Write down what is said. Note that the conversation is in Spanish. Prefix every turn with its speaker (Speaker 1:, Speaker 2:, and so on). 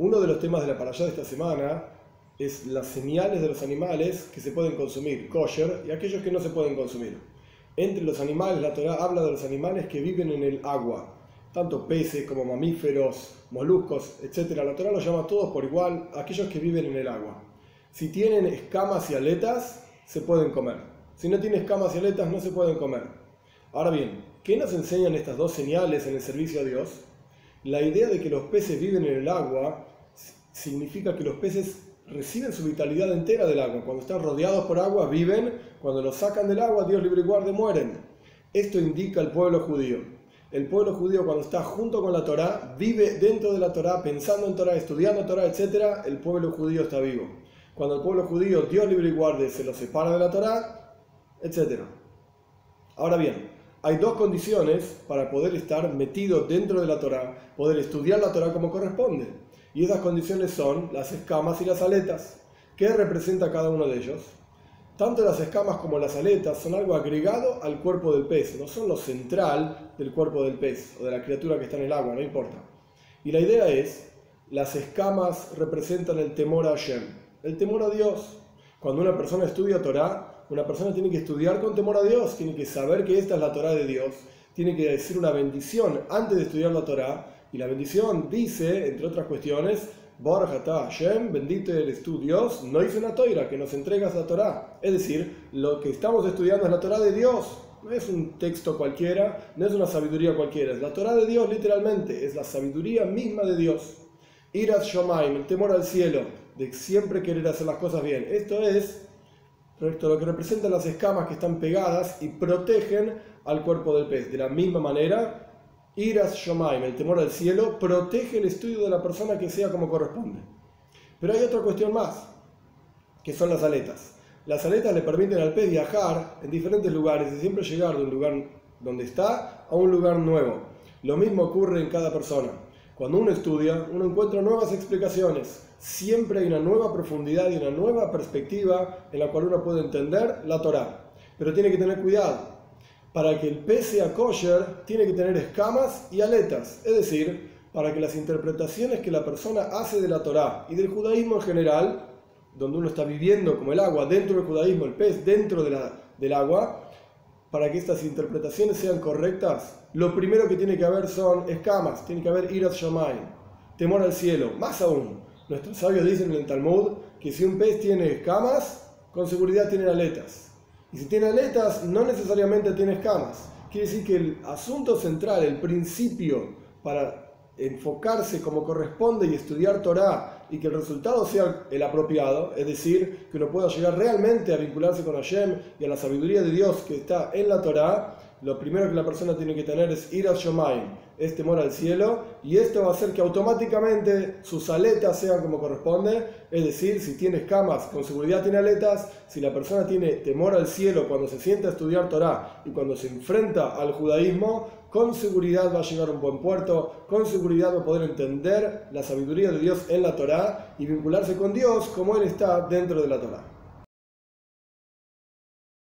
Speaker 1: Uno de los temas de la parashá de esta semana es las señales de los animales que se pueden consumir, kosher, y aquellos que no se pueden consumir. Entre los animales, la Torah habla de los animales que viven en el agua, tanto peces como mamíferos, moluscos, etc. La Torah los llama todos por igual, aquellos que viven en el agua. Si tienen escamas y aletas, se pueden comer. Si no tienen escamas y aletas, no se pueden comer. Ahora bien, ¿qué nos enseñan estas dos señales en el servicio a Dios? La idea de que los peces viven en el agua significa que los peces reciben su vitalidad entera del agua. Cuando están rodeados por agua, viven. Cuando los sacan del agua, Dios libre y guarde, mueren. Esto indica el pueblo judío. El pueblo judío cuando está junto con la Torá, vive dentro de la Torá, pensando en Torá, estudiando Torá, etc., el pueblo judío está vivo. Cuando el pueblo judío, Dios libre y guarde, se lo separa de la Torá, etc. Ahora bien, hay dos condiciones para poder estar metido dentro de la Torá, poder estudiar la Torá como corresponde. Y esas condiciones son las escamas y las aletas. ¿Qué representa cada uno de ellos? Tanto las escamas como las aletas son algo agregado al cuerpo del pez, no son lo central del cuerpo del pez o de la criatura que está en el agua, no importa. Y la idea es, las escamas representan el temor a Hashem, el temor a Dios. Cuando una persona estudia Torah, una persona tiene que estudiar con temor a Dios, tiene que saber que esta es la Torah de Dios, tiene que decir una bendición antes de estudiar la Torah y la bendición dice, entre otras cuestiones, Hashem, bendito eres tú Dios, no hice una toira que nos entregas la Torah. Es decir, lo que estamos estudiando es la Torah de Dios. No es un texto cualquiera, no es una sabiduría cualquiera, es la Torah de Dios literalmente, es la sabiduría misma de Dios. Iras Shomaim, el temor al cielo, de siempre querer hacer las cosas bien. Esto es lo que representan las escamas que están pegadas y protegen al cuerpo del pez. De la misma manera, Iras Shomaim, el temor al cielo, protege el estudio de la persona que sea como corresponde. Pero hay otra cuestión más, que son las aletas. Las aletas le permiten al pez viajar en diferentes lugares y siempre llegar de un lugar donde está a un lugar nuevo. Lo mismo ocurre en cada persona. Cuando uno estudia, uno encuentra nuevas explicaciones. Siempre hay una nueva profundidad y una nueva perspectiva en la cual uno puede entender la Torah. Pero tiene que tener cuidado para que el pez sea kosher, tiene que tener escamas y aletas. Es decir, para que las interpretaciones que la persona hace de la Torá y del judaísmo en general, donde uno está viviendo como el agua dentro del judaísmo, el pez dentro del agua, para que estas interpretaciones sean correctas, lo primero que tiene que haber son escamas, tiene que haber iras shamayim, temor al cielo. Más aún, nuestros sabios dicen en el Talmud que si un pez tiene escamas, con seguridad tiene aletas. Y si tiene aletas, no necesariamente tiene escamas. Quiere decir que el asunto central, el principio para enfocarse como corresponde y estudiar Torah y que el resultado sea el apropiado, es decir, que uno pueda llegar realmente a vincularse con Hashem y a la sabiduría de Dios que está en la Torah, lo primero que la persona tiene que tener es ir al Shomaim, es temor al cielo, y esto va a hacer que automáticamente sus aletas sean como corresponde, es decir, si tiene escamas, con seguridad tiene aletas, si la persona tiene temor al cielo cuando se sienta a estudiar Torah y cuando se enfrenta al judaísmo, con seguridad va a llegar a un buen puerto, con seguridad va a poder entender la sabiduría de Dios en la Torah y vincularse con Dios como Él está dentro de la Torah.